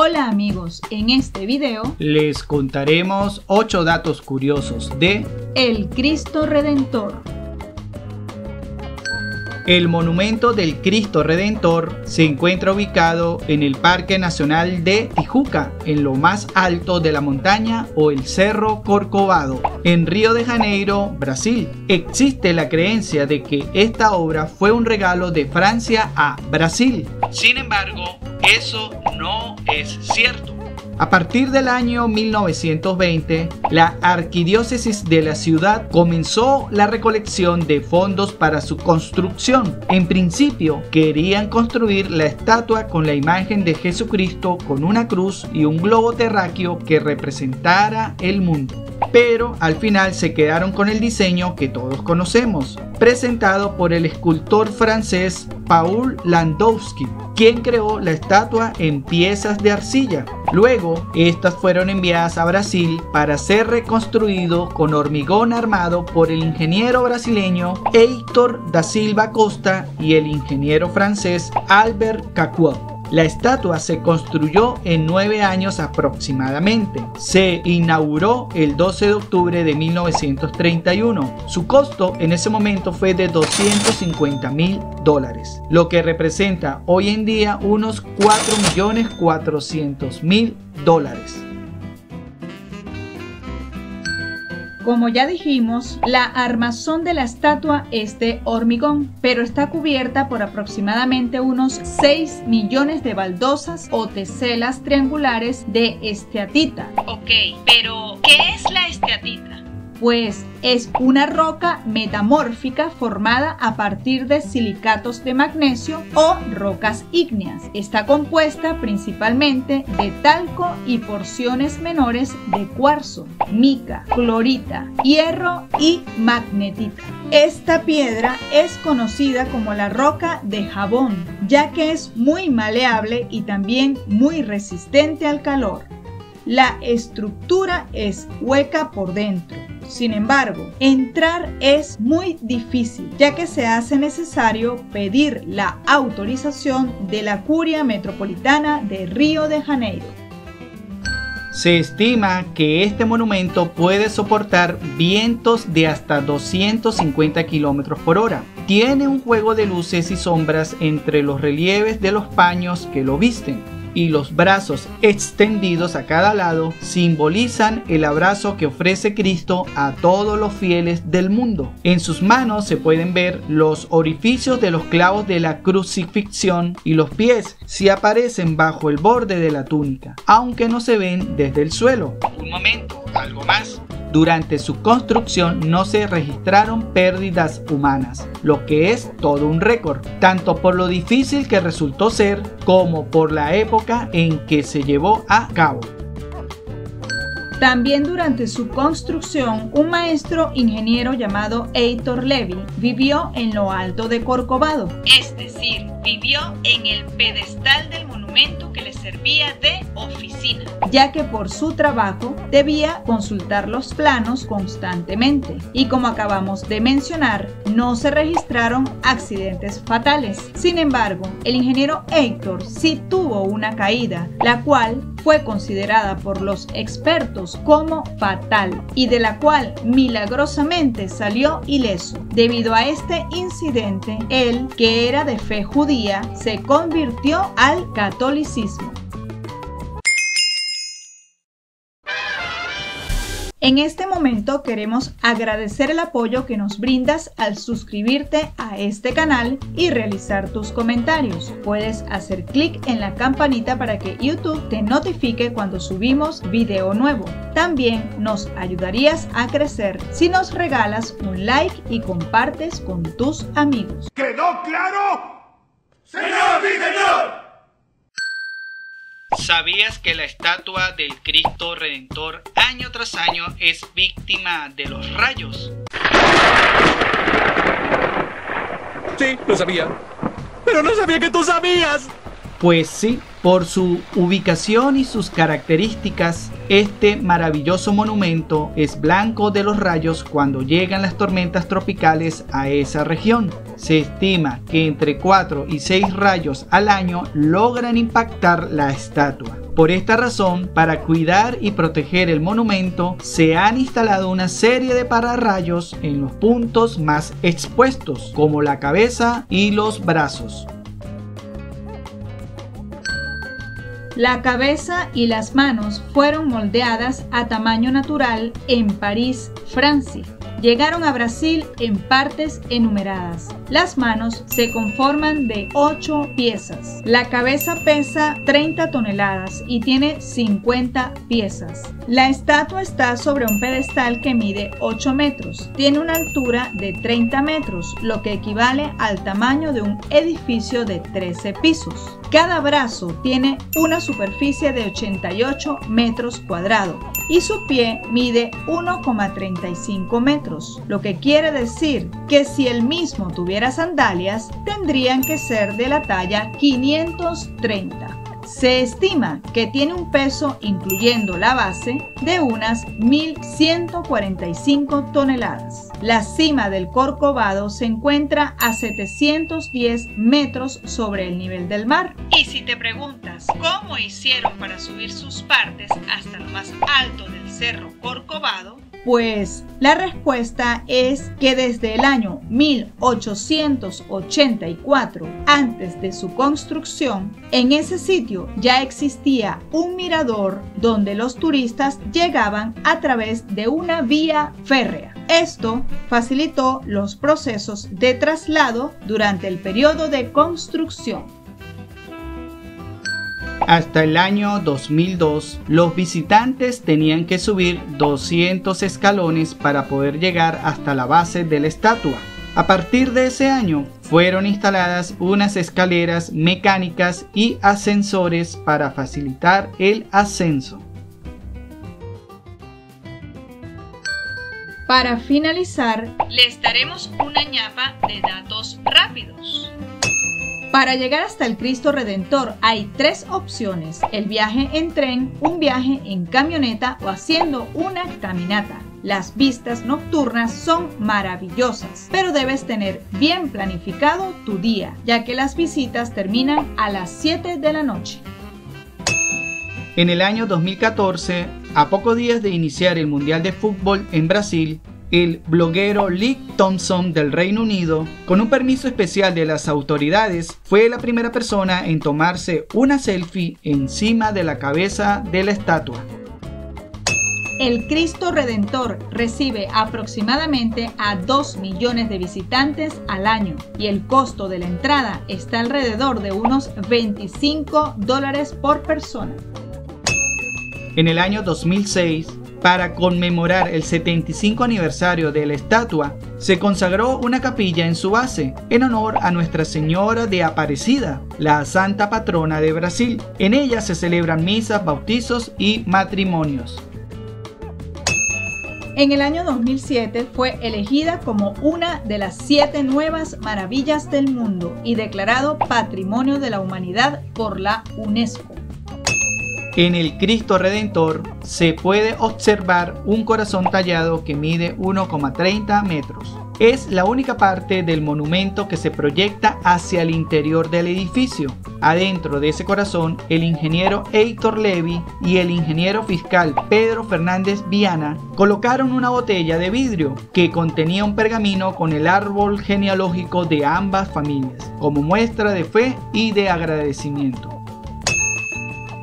Hola amigos, en este video les contaremos 8 datos curiosos de El Cristo Redentor. El monumento del Cristo Redentor se encuentra ubicado en el Parque Nacional de Tijuca, en lo más alto de la montaña o el Cerro Corcovado, en Río de Janeiro, Brasil. Existe la creencia de que esta obra fue un regalo de Francia a Brasil. Sin embargo, eso no es cierto. A partir del año 1920, la arquidiócesis de la ciudad comenzó la recolección de fondos para su construcción. En principio, querían construir la estatua con la imagen de Jesucristo con una cruz y un globo terráqueo que representara el mundo pero al final se quedaron con el diseño que todos conocemos, presentado por el escultor francés Paul Landowski, quien creó la estatua en piezas de arcilla. Luego, estas fueron enviadas a Brasil para ser reconstruido con hormigón armado por el ingeniero brasileño Heitor da Silva Costa y el ingeniero francés Albert Cacuot. La estatua se construyó en nueve años aproximadamente. Se inauguró el 12 de octubre de 1931. Su costo en ese momento fue de 250 mil dólares, lo que representa hoy en día unos 4.400.000 dólares. Como ya dijimos, la armazón de la estatua es de hormigón, pero está cubierta por aproximadamente unos 6 millones de baldosas o teselas triangulares de esteatita. Ok, pero ¿qué es la esteatita? Pues es una roca metamórfica formada a partir de silicatos de magnesio o rocas ígneas. Está compuesta principalmente de talco y porciones menores de cuarzo, mica, clorita, hierro y magnetita. Esta piedra es conocida como la roca de jabón, ya que es muy maleable y también muy resistente al calor. La estructura es hueca por dentro sin embargo, entrar es muy difícil, ya que se hace necesario pedir la autorización de la Curia Metropolitana de Río de Janeiro. Se estima que este monumento puede soportar vientos de hasta 250 km por hora. Tiene un juego de luces y sombras entre los relieves de los paños que lo visten y los brazos extendidos a cada lado simbolizan el abrazo que ofrece Cristo a todos los fieles del mundo. En sus manos se pueden ver los orificios de los clavos de la crucifixión y los pies si aparecen bajo el borde de la túnica, aunque no se ven desde el suelo. Un momento, algo más. Durante su construcción no se registraron pérdidas humanas, lo que es todo un récord, tanto por lo difícil que resultó ser como por la época en que se llevó a cabo. También durante su construcción, un maestro ingeniero llamado Heitor Levy vivió en lo alto de Corcovado. Es decir, vivió en el pedestal del que le servía de oficina. Ya que por su trabajo debía consultar los planos constantemente. Y como acabamos de mencionar, no se registraron accidentes fatales. Sin embargo, el ingeniero Héctor sí tuvo una caída, la cual fue considerada por los expertos como fatal y de la cual milagrosamente salió ileso. Debido a este incidente, él, que era de fe judía, se convirtió al En este momento queremos agradecer el apoyo que nos brindas al suscribirte a este canal y realizar tus comentarios. Puedes hacer clic en la campanita para que YouTube te notifique cuando subimos video nuevo. También nos ayudarías a crecer si nos regalas un like y compartes con tus amigos. ¿Quedó claro? ¡Señor, sí, señor! ¿Sabías que la estatua del Cristo Redentor año tras año es víctima de los rayos? Sí, lo sabía. Pero no sabía que tú sabías. Pues sí, por su ubicación y sus características, este maravilloso monumento es blanco de los rayos cuando llegan las tormentas tropicales a esa región. Se estima que entre 4 y 6 rayos al año logran impactar la estatua. Por esta razón, para cuidar y proteger el monumento, se han instalado una serie de pararrayos en los puntos más expuestos, como la cabeza y los brazos. La cabeza y las manos fueron moldeadas a tamaño natural en París, Francia llegaron a Brasil en partes enumeradas. Las manos se conforman de 8 piezas. La cabeza pesa 30 toneladas y tiene 50 piezas. La estatua está sobre un pedestal que mide 8 metros. Tiene una altura de 30 metros, lo que equivale al tamaño de un edificio de 13 pisos. Cada brazo tiene una superficie de 88 metros cuadrados y su pie mide 1,35 metros, lo que quiere decir que si el mismo tuviera sandalias tendrían que ser de la talla 530. Se estima que tiene un peso, incluyendo la base, de unas 1.145 toneladas. La cima del Corcovado se encuentra a 710 metros sobre el nivel del mar. Y si te preguntas cómo hicieron para subir sus partes hasta lo más alto del Cerro Corcovado, pues la respuesta es que desde el año 1884, antes de su construcción, en ese sitio ya existía un mirador donde los turistas llegaban a través de una vía férrea. Esto facilitó los procesos de traslado durante el periodo de construcción. Hasta el año 2002, los visitantes tenían que subir 200 escalones para poder llegar hasta la base de la estatua. A partir de ese año, fueron instaladas unas escaleras mecánicas y ascensores para facilitar el ascenso. Para finalizar, les daremos una ñapa de datos rápidos. Para llegar hasta el Cristo Redentor hay tres opciones, el viaje en tren, un viaje en camioneta o haciendo una caminata. Las vistas nocturnas son maravillosas, pero debes tener bien planificado tu día, ya que las visitas terminan a las 7 de la noche. En el año 2014, a pocos días de iniciar el Mundial de Fútbol en Brasil, el bloguero Lee Thompson del Reino Unido, con un permiso especial de las autoridades, fue la primera persona en tomarse una selfie encima de la cabeza de la estatua. El Cristo Redentor recibe aproximadamente a 2 millones de visitantes al año y el costo de la entrada está alrededor de unos 25 dólares por persona. En el año 2006, para conmemorar el 75 aniversario de la estatua, se consagró una capilla en su base en honor a Nuestra Señora de Aparecida, la santa patrona de Brasil. En ella se celebran misas, bautizos y matrimonios. En el año 2007 fue elegida como una de las siete nuevas maravillas del mundo y declarado Patrimonio de la Humanidad por la UNESCO. En el Cristo Redentor se puede observar un corazón tallado que mide 1,30 metros. Es la única parte del monumento que se proyecta hacia el interior del edificio. Adentro de ese corazón, el ingeniero Héctor Levy y el ingeniero fiscal Pedro Fernández Viana colocaron una botella de vidrio que contenía un pergamino con el árbol genealógico de ambas familias, como muestra de fe y de agradecimiento.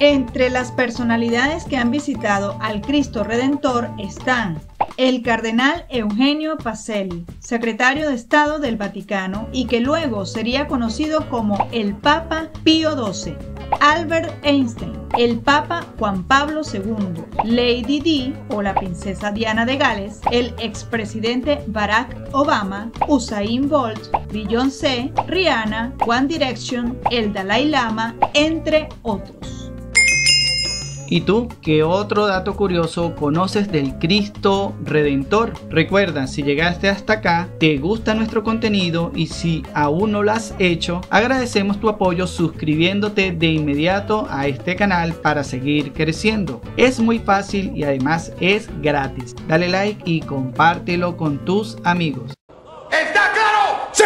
Entre las personalidades que han visitado al Cristo Redentor están el cardenal Eugenio Pacelli, secretario de Estado del Vaticano y que luego sería conocido como el Papa Pío XII, Albert Einstein, el Papa Juan Pablo II, Lady Di o la princesa Diana de Gales, el expresidente Barack Obama, Usain Bolt, Beyoncé, Rihanna, One Direction, el Dalai Lama, entre otros. ¿Y tú qué otro dato curioso conoces del Cristo Redentor? Recuerda, si llegaste hasta acá, te gusta nuestro contenido y si aún no lo has hecho, agradecemos tu apoyo suscribiéndote de inmediato a este canal para seguir creciendo. Es muy fácil y además es gratis. Dale like y compártelo con tus amigos. ¿Está claro? ¡Sí,